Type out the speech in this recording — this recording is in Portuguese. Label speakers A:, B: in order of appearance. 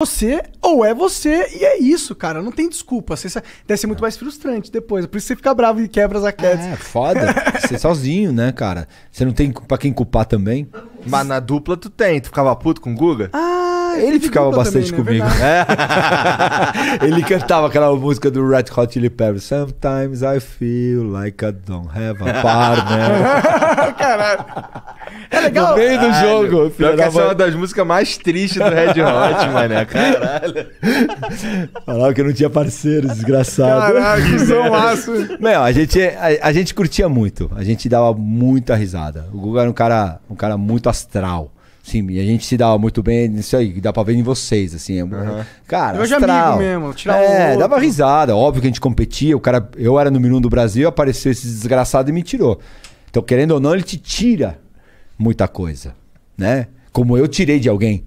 A: você ou é você e é isso, cara. Não tem desculpa. Você deve ser muito mais frustrante depois. Por isso você fica bravo e quebra as raquetes.
B: É, foda. Você sozinho, né, cara? Você não tem pra quem culpar também.
C: Mas na dupla tu tem. Tu ficava puto com o Guga?
A: Ah,
B: Ele ficava bastante
A: também, né?
B: comigo. É. Ele cantava aquela música do Red Hot Chili Peppers. Sometimes I feel like I don't have a partner.
A: Caralho. É legal.
B: no meio do jogo, filho
C: Pior que essa é uma das músicas mais tristes do Red Hot, mané. Caralho.
B: Falava que eu não tinha parceiro, desgraçado.
A: Caralho, que zão massa.
B: Meu, a gente, a, a gente curtia muito. A gente dava muita risada. O Guga era um cara, um cara muito astral. Sim, e a gente se dava muito bem nisso aí, dá pra ver em vocês, assim. é- Cara,
A: de
B: astral.
A: amigo mesmo, tirar um
B: É,
A: outro.
B: dava risada. Óbvio que a gente competia. O cara, eu era número um do Brasil, apareceu esse desgraçado e me tirou. Então, querendo ou não, ele te tira muita coisa, né? Como eu tirei de alguém.